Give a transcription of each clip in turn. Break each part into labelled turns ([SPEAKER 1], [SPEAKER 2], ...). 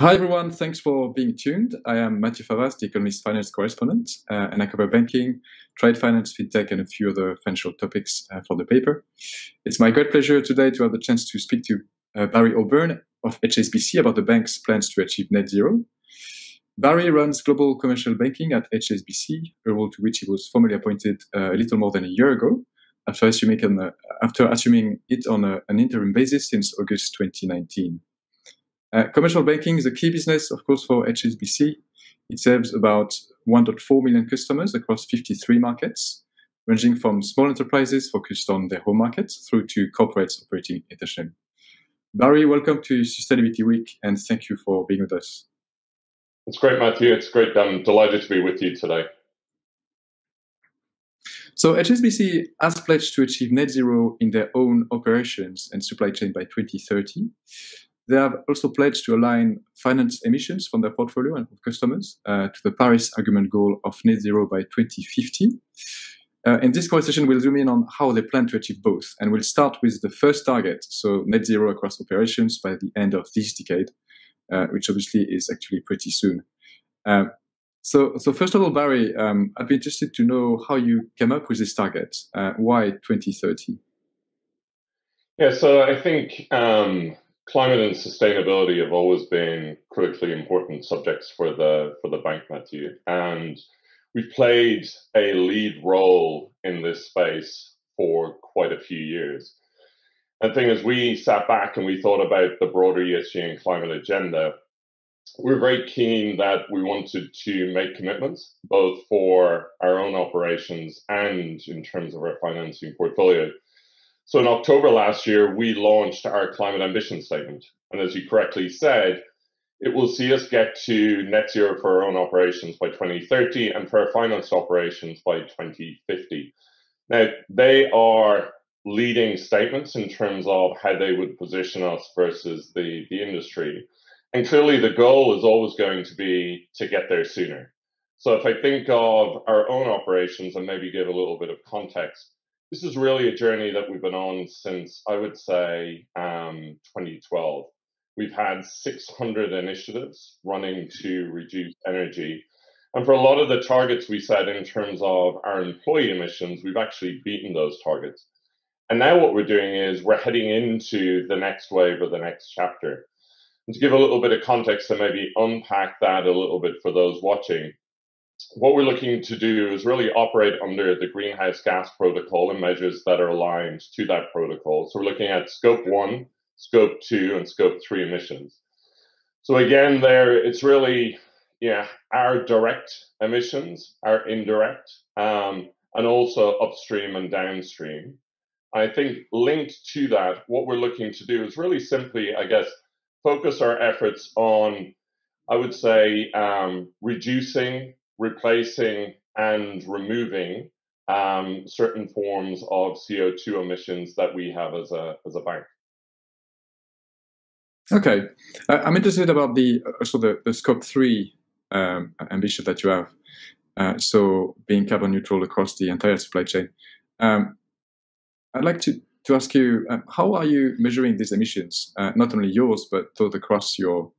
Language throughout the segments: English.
[SPEAKER 1] Hi, everyone. Thanks for being tuned. I am Matthieu Favas, the Economist Finance correspondent, uh, and I cover banking, trade finance, fintech, and a few other financial topics uh, for the paper. It's my great pleasure today to have the chance to speak to uh, Barry O'Byrne of HSBC about the bank's plans to achieve net zero. Barry runs global commercial banking at HSBC, a role to which he was formally appointed uh, a little more than a year ago, after assuming, an, uh, after assuming it on a, an interim basis since August 2019. Uh, commercial banking is a key business, of course, for HSBC. It serves about 1.4 million customers across 53 markets, ranging from small enterprises focused on their home markets through to corporates operating internationally. Barry, welcome to Sustainability Week, and thank you for being with us.
[SPEAKER 2] It's great, Matthieu. It's great. I'm delighted to be with you today.
[SPEAKER 1] So HSBC has pledged to achieve net zero in their own operations and supply chain by 2030. They have also pledged to align finance emissions from their portfolio and customers uh, to the Paris Agreement goal of net zero by 2050. Uh, this conversation we'll zoom in on how they plan to achieve both. And we'll start with the first target, so net zero across operations by the end of this decade, uh, which obviously is actually pretty soon. Uh, so, so first of all, Barry, um, I'd be interested to know how you came up with this target. Uh, why 2030?
[SPEAKER 2] Yeah, so I think um, climate and sustainability have always been critically important subjects for the for the bank, Matthieu, and we've played a lead role in this space for quite a few years. And the thing is, we sat back and we thought about the broader ESG and climate agenda. We're very keen that we wanted to make commitments, both for our own operations and in terms of our financing portfolio, so in October last year, we launched our climate ambition statement. And as you correctly said, it will see us get to net zero for our own operations by 2030 and for our financed operations by 2050. Now, they are leading statements in terms of how they would position us versus the, the industry. And clearly, the goal is always going to be to get there sooner. So, if I think of our own operations and maybe give a little bit of context, this is really a journey that we've been on since I would say um, 2012. We've had 600 initiatives running to reduce energy. And for a lot of the targets we set in terms of our employee emissions, we've actually beaten those targets. And now what we're doing is we're heading into the next wave or the next chapter. And to give a little bit of context and maybe unpack that a little bit for those watching, what we're looking to do is really operate under the greenhouse gas protocol and measures that are aligned to that protocol. So we're looking at scope one, scope two, and scope three emissions. So again, there it's really yeah our direct emissions, our indirect, um, and also upstream and downstream. I think linked to that, what we're looking to do is really simply, I guess, focus our efforts on, I would say, um, reducing replacing and removing um, certain forms of CO2 emissions that we have as a as a bank.
[SPEAKER 1] Okay, uh, I'm interested about the also the, the scope three um, ambition that you have. Uh, so being carbon neutral across the entire supply chain. Um, I'd like to to ask you uh, how are you measuring these emissions, uh, not only yours but across your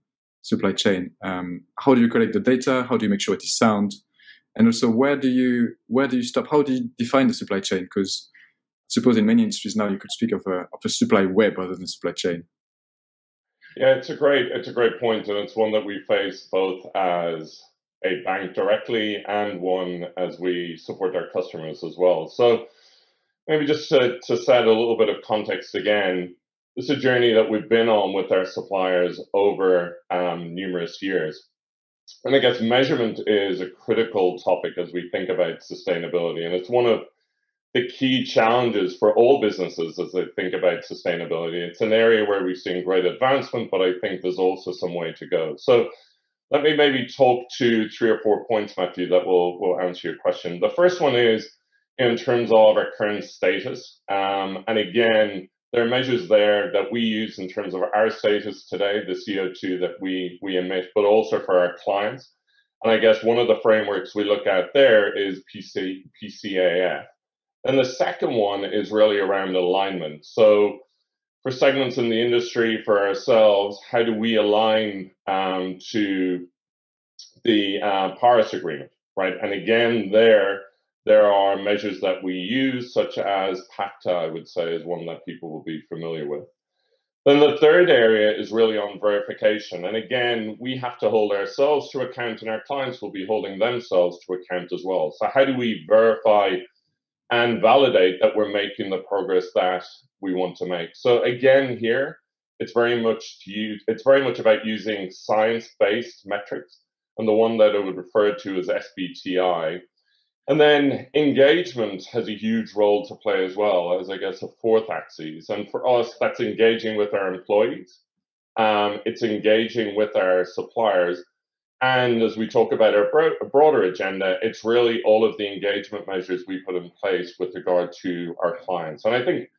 [SPEAKER 1] supply chain. Um, how do you collect the data? How do you make sure it is sound? And also, where do you where do you stop? How do you define the supply chain? Because suppose in many industries now you could speak of a of a supply web rather than supply chain.
[SPEAKER 2] Yeah, it's a great it's a great point, and it's one that we face both as a bank directly and one as we support our customers as well. So maybe just to, to set a little bit of context again, this is a journey that we've been on with our suppliers over um, numerous years. And I guess measurement is a critical topic as we think about sustainability. And it's one of the key challenges for all businesses as they think about sustainability. It's an area where we've seen great advancement, but I think there's also some way to go. So let me maybe talk to three or four points, Matthew, that will, will answer your question. The first one is in terms of our current status. Um, and again, there are measures there that we use in terms of our status today, the CO2 that we, we emit, but also for our clients. And I guess one of the frameworks we look at there is PC, PCAF. And the second one is really around alignment. So for segments in the industry, for ourselves, how do we align um, to the uh, Paris Agreement, right? And again, there there are measures that we use, such as PACTA, I would say, is one that people will be familiar with. Then the third area is really on verification. And again, we have to hold ourselves to account, and our clients will be holding themselves to account as well. So, how do we verify and validate that we're making the progress that we want to make? So, again, here, it's very much to use, it's very much about using science-based metrics, and the one that I would refer to as SBTI and then engagement has a huge role to play as well as, I guess, a fourth axis. And for us, that's engaging with our employees. Um, it's engaging with our suppliers. And as we talk about our bro- broader agenda, it's really all of the engagement measures we put in place with regard to our clients. And I think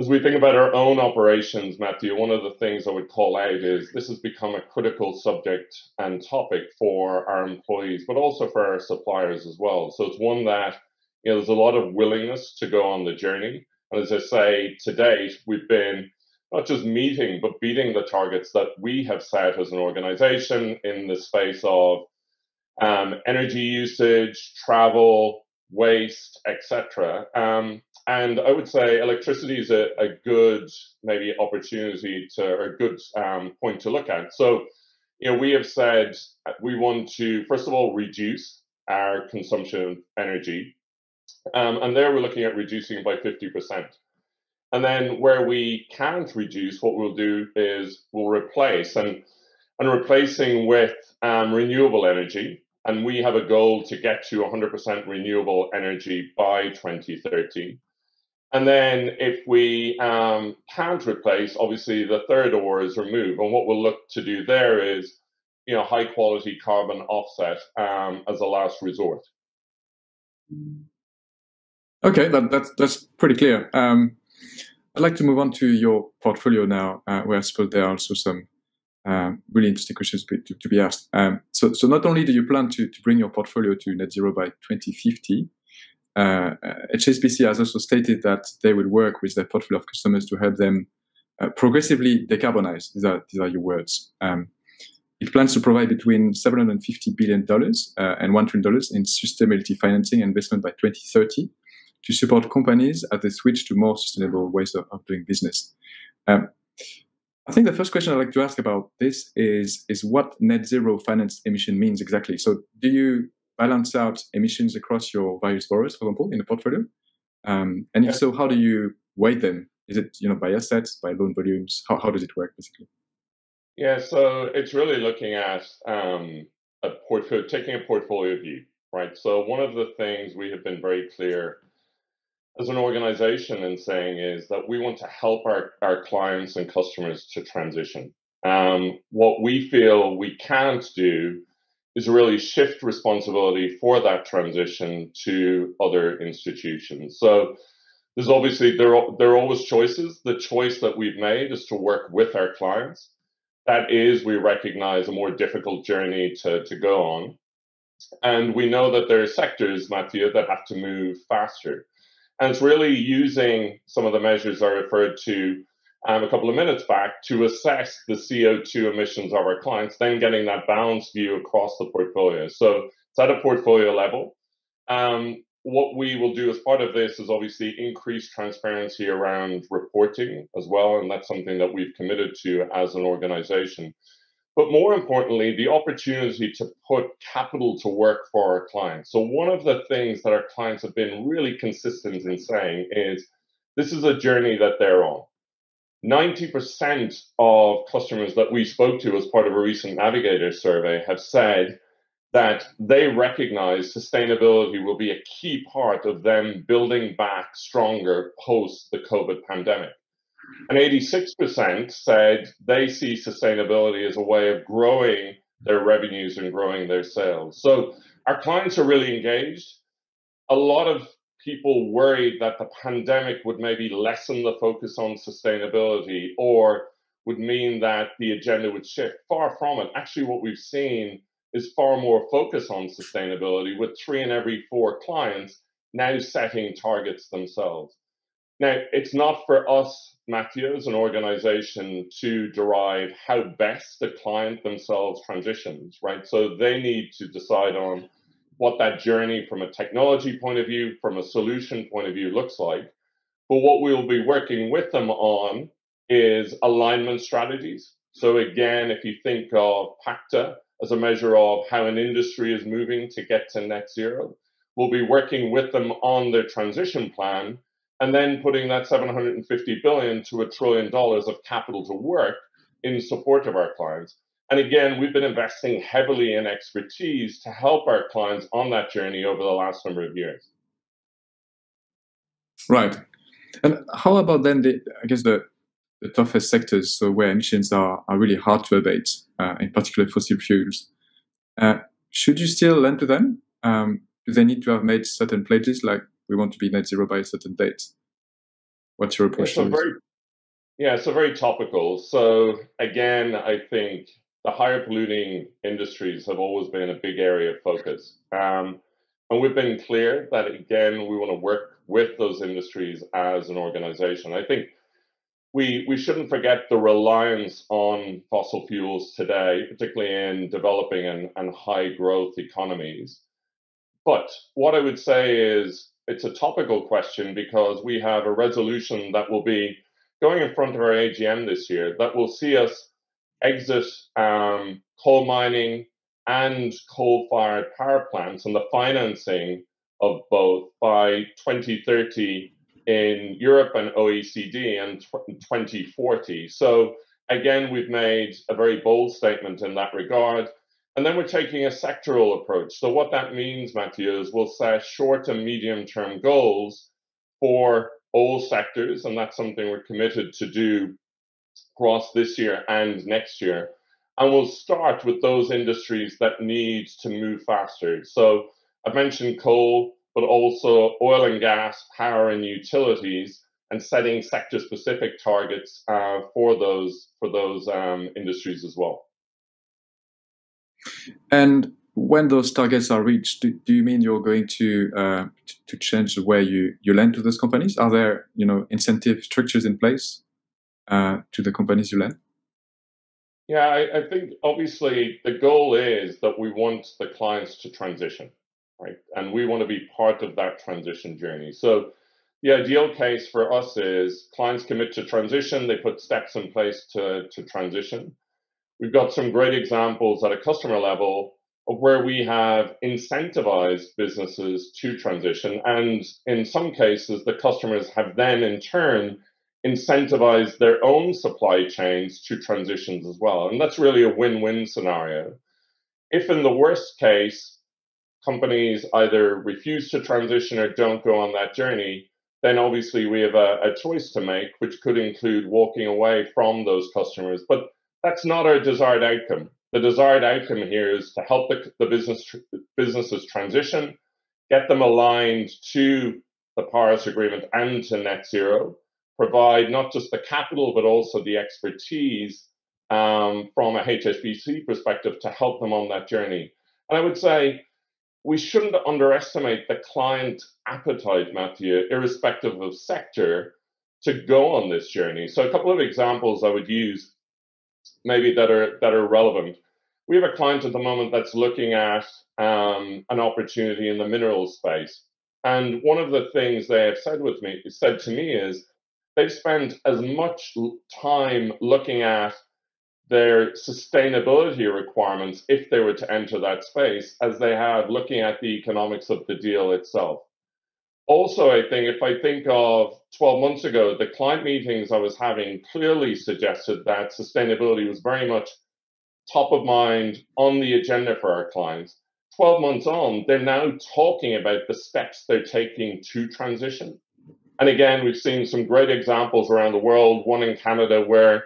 [SPEAKER 2] as we think about our own operations, Matthew, one of the things I would call out is this has become a critical subject and topic for our employees, but also for our suppliers as well. So it's one that you know there's a lot of willingness to go on the journey. And as I say, to date, we've been not just meeting, but beating the targets that we have set as an organization in the space of um, energy usage, travel, waste, etc. Um, and I would say electricity is a, a good maybe opportunity to or a good um, point to look at. So, you know, we have said we want to first of all reduce our consumption of energy, um, and there we're looking at reducing by fifty percent. And then where we can't reduce, what we'll do is we'll replace and and replacing with um, renewable energy and we have a goal to get to 100% renewable energy by 2030. And then if we um, can't replace, obviously the third ore is removed. And what we'll look to do there is, you know, high quality carbon offset um, as a last resort.
[SPEAKER 1] Okay, that, that's that's pretty clear. Um, I'd like to move on to your portfolio now, uh, where I suppose there are also some um, really interesting questions to, to be asked. Um, so, so not only do you plan to, to bring your portfolio to net zero by 2050, uh, HSBC has also stated that they will work with their portfolio of customers to help them uh, progressively decarbonize. These are, these are your words. Um, it plans to provide between $750 billion uh, and $1 trillion in sustainability financing and investment by 2030 to support companies as they switch to more sustainable ways of, of doing business. Um, I think the first question I'd like to ask about this is is what net zero finance emission means exactly. So, do you balance out emissions across your various borrowers, for example, in the portfolio? Um, and if so, how do you weight them? Is it you know by assets, by loan volumes? How how does it work basically?
[SPEAKER 2] Yeah, so it's really looking at um, a portfolio, taking a portfolio view, right? So one of the things we have been very clear as an organization in saying is that we want to help our, our clients and customers to transition. Um, what we feel we can't do is really shift responsibility for that transition to other institutions. So there's obviously there are, there are always choices. The choice that we've made is to work with our clients. That is, we recognize a more difficult journey to, to go on. And we know that there are sectors, Matthew, that have to move faster. And it's really using some of the measures I referred to um, a couple of minutes back to assess the CO2 emissions of our clients, then getting that balanced view across the portfolio. So it's at a portfolio level. Um, what we will do as part of this is obviously increase transparency around reporting as well. And that's something that we've committed to as an organization. But more importantly, the opportunity to put capital to work for our clients. So, one of the things that our clients have been really consistent in saying is this is a journey that they're on. 90% of customers that we spoke to as part of a recent Navigator survey have said that they recognize sustainability will be a key part of them building back stronger post the COVID pandemic. And 86% said they see sustainability as a way of growing their revenues and growing their sales. So our clients are really engaged. A lot of people worried that the pandemic would maybe lessen the focus on sustainability or would mean that the agenda would shift. Far from it. Actually, what we've seen is far more focus on sustainability, with three in every four clients now setting targets themselves. Now, it's not for us, Matthew, as an organization, to derive how best the client themselves transitions, right? So they need to decide on what that journey from a technology point of view, from a solution point of view looks like. But what we'll be working with them on is alignment strategies. So again, if you think of PACTA as a measure of how an industry is moving to get to net zero, we'll be working with them on their transition plan and then putting that 750 billion to a trillion dollars of capital to work in support of our clients. And again, we've been investing heavily in expertise to help our clients on that journey over the last number of years.
[SPEAKER 1] Right. And how about then the, I guess the, the toughest sectors, so where emissions are, are really hard to abate, uh, in particular fossil fuels. Uh, should you still lend to them? Um, do they need to have made certain pledges, like we want to be net zero by a certain date? What's your approach?
[SPEAKER 2] Yeah, so very, yeah, so very topical. So again, I think the higher polluting industries have always been a big area of focus. Um, and we've been clear that, again, we want to work with those industries as an organization. I think we, we shouldn't forget the reliance on fossil fuels today, particularly in developing and, and high growth economies. But what I would say is it's a topical question because we have a resolution that will be going in front of our AGM this year that will see us exit um, coal mining and coal fired power plants and the financing of both by 2030 in Europe and OECD and 2040. So, again, we've made a very bold statement in that regard. And then we're taking a sectoral approach. So, what that means, Matthew, is we'll set short and medium term goals for all sectors. And that's something we're committed to do across this year and next year. And we'll start with those industries that need to move faster. So I've mentioned coal, but also oil and gas, power and utilities, and setting sector specific targets uh, for those for those um, industries as well.
[SPEAKER 1] And when those targets are reached, do, do you mean you're going to uh, to change the way you, you lend to those companies? Are there you know incentive structures in place uh, to the companies you lend?
[SPEAKER 2] Yeah, I, I, think obviously the goal is that we want the clients to transition, right? And we want to be part of that transition journey. So the ideal case for us is clients commit to transition, they put steps in place to, to transition. We've got some great examples at a customer level of where we have incentivized businesses to transition. And in some cases, the customers have then in turn incentivize their own supply chains to transitions as well. And that's really a win win scenario. If in the worst case, companies either refuse to transition or don't go on that journey, then obviously we have a, a choice to make, which could include walking away from those customers. But that's not our desired outcome. The desired outcome here is to help the, the business businesses transition, get them aligned to the Paris Agreement and to net zero, provide not just the capital, but also the expertise um, from a HSBC perspective to help them on that journey. And I would say we shouldn't underestimate the client appetite, Matthew, irrespective of sector, to go on this journey. So a couple of examples I would use maybe that are that are relevant. We have a client at the moment that's looking at um, an opportunity in the mineral space. And one of the things they have said with me said to me is they've spent as much time looking at their sustainability requirements if they were to enter that space as they have looking at the economics of the deal itself. Also, I think if I think of 12 months ago, the client meetings I was having clearly suggested that sustainability was very much top of mind on the agenda for our clients. 12 months on, they're now talking about the steps they're taking to transition. And again, we've seen some great examples around the world, one in Canada where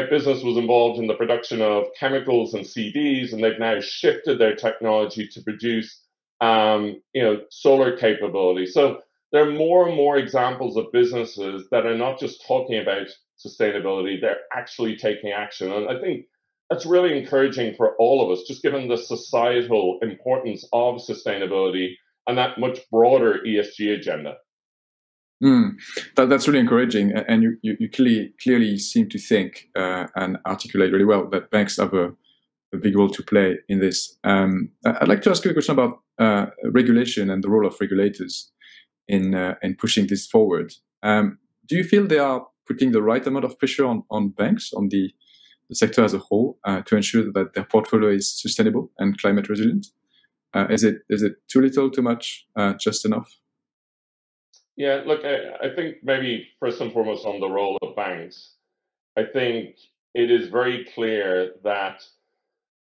[SPEAKER 2] know, business was involved in the production of chemicals and CDs, and they've now shifted their technology to produce um, you know, solar capability. So there are more and more examples of businesses that are not just talking about sustainability, they're actually taking action. And I think that's really encouraging for all of us, just given the societal importance of sustainability and that much broader ESG agenda.
[SPEAKER 1] Mm, that, that's really encouraging, and you, you, you, clearly clearly seem to think uh, and articulate really well that banks have a, a big role to play in this. Um, I'd like to ask you a question about uh, regulation and the role of regulators in uh, in pushing this forward. Um, do you feel they are putting the right amount of pressure on, on banks, on the, the sector as a whole, uh, to ensure that their portfolio is sustainable and climate resilient? Uh, is it is it too little, too much, uh, just enough?
[SPEAKER 2] Yeah, look, I, I think maybe first and foremost on the role of banks, I think it is very clear that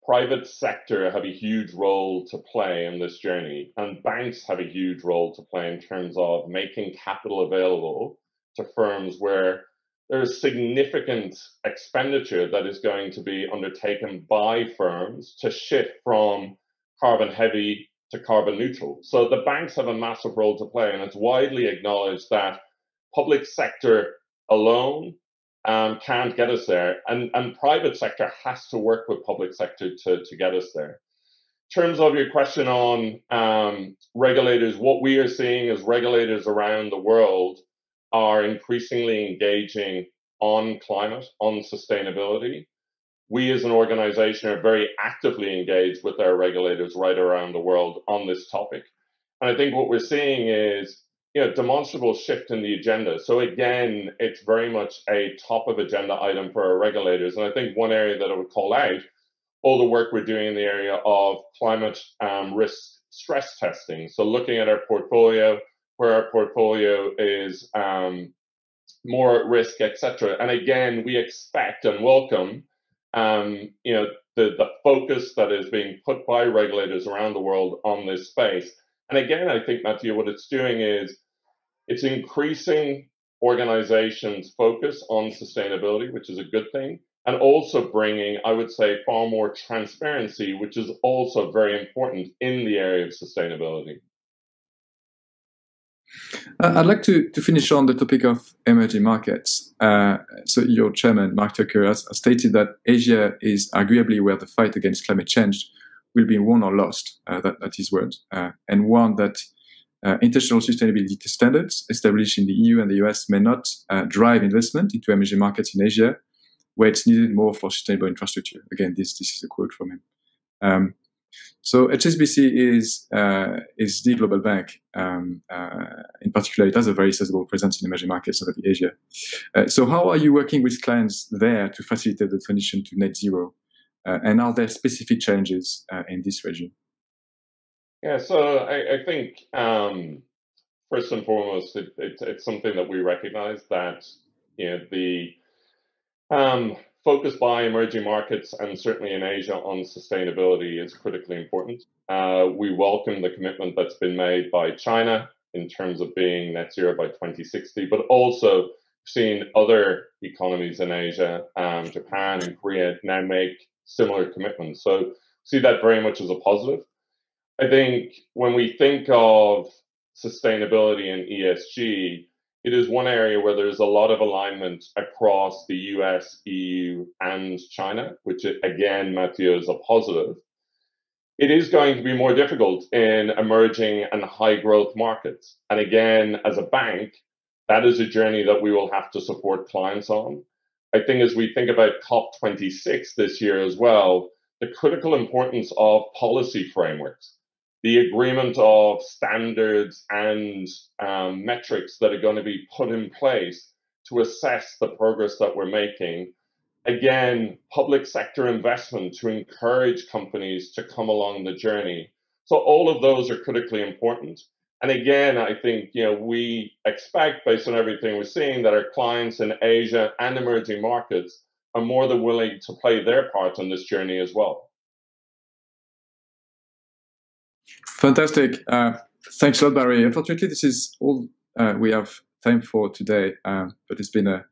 [SPEAKER 2] private sector have a huge role to play in this journey, and banks have a huge role to play in terms of making capital available to firms where there's significant expenditure that is going to be undertaken by firms to shift from carbon heavy to carbon neutral. So the banks have a massive role to play, and it's widely acknowledged that public sector alone um, can't get us there. And, and private sector has to work with public sector to, to get us there. In terms of your question on um, regulators, what we are seeing is regulators around the world are increasingly engaging on climate, on sustainability. We as an organization are very actively engaged with our regulators right around the world on this topic. And I think what we're seeing is you know, demonstrable shift in the agenda. So again, it's very much a top of agenda item for our regulators. And I think one area that I would call out, all the work we're doing in the area of climate um, risk stress testing. So looking at our portfolio, where our portfolio is um, more at risk, etc. And again, we expect and welcome, um, you know, the, the focus that is being put by regulators around the world on this space. And again, I think Matthew, what it's doing is it's increasing organizations' focus on sustainability, which is a good thing, and also bringing, I would say, far more transparency, which is also very important in the area of sustainability.
[SPEAKER 1] Uh, I'd like to, to finish on the topic of emerging markets. Uh, so, your chairman, Mark Tucker, has, stated that Asia is arguably where the fight against climate change will be won or lost. Uh, that, that is word, uh, and one that uh, international sustainability standards established in the EU and the US may not uh, drive investment into emerging markets in Asia, where it's needed more for sustainable infrastructure. Again, this this is a quote from him. Um, so HSBC is uh, is the global bank. Um, uh, in particular, it has a very sizable presence in emerging markets, notably Asia. Uh, so, how are you working with clients there to facilitate the transition to net zero? Uh, and are there specific challenges in this region?
[SPEAKER 2] Yeah, so I, I think um, first and foremost, it, it, it's something that we recognize that you know the um, focus by emerging markets and certainly in Asia on sustainability is critically important. Uh, we welcome the commitment that's been made by China in terms of being net zero by 2060, but also seeing other economies in Asia, um, Japan and Korea now make similar commitments. So see that very much as a positive. I think when we think of sustainability and ESG, it is one area where there's a lot of alignment across the US, EU, and China, which again, Matthew, is a positive. It is going to be more difficult in emerging and high growth markets. And again, as a bank, that is a journey that we will have to support clients on. I think as we think about COP26 this year as well, the critical importance of policy frameworks the agreement of standards and um, metrics that are going to be put in place to assess the progress that we're making. Again, public sector investment to encourage companies to come along the journey. So all of those are critically important. And again, I think you know we expect, based on everything we're seeing, that our clients in Asia and emerging markets are more than willing to play their part on this journey as well.
[SPEAKER 1] Fantastic. Uh, thanks a lot, Barry. Unfortunately, this is all uh, we have time for today, um, but it's been a,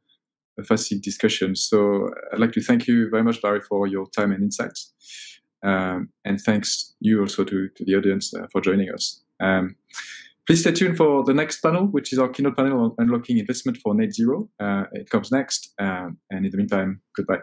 [SPEAKER 1] a fascinating discussion. So I'd like to thank you very much, Barry, for your time and insights. Um, and thanks you also to, to the audience uh, for joining us. Um, please stay tuned for the next panel, which is our keynote panel on unlocking investment for net zero. Uh, it comes next. Um, and in the meantime, goodbye.